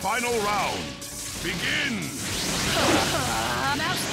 final round. Begin! Uh, mouse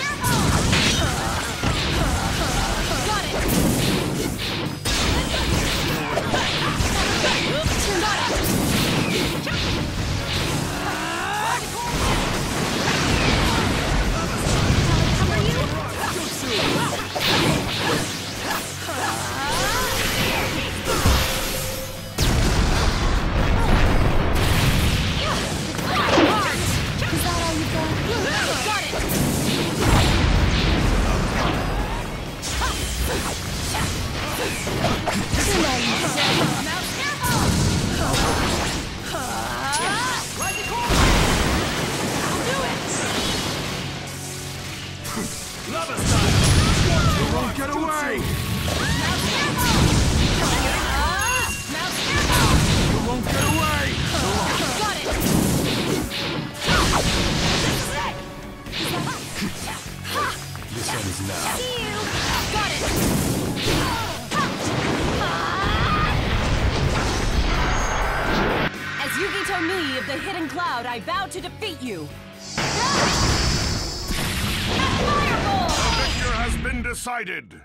Don't get away! Airball! Won't get away! Got it! This ends now. See you! Got it! As Yugito Nii of the Hidden Cloud, I vow to defeat you. Decided.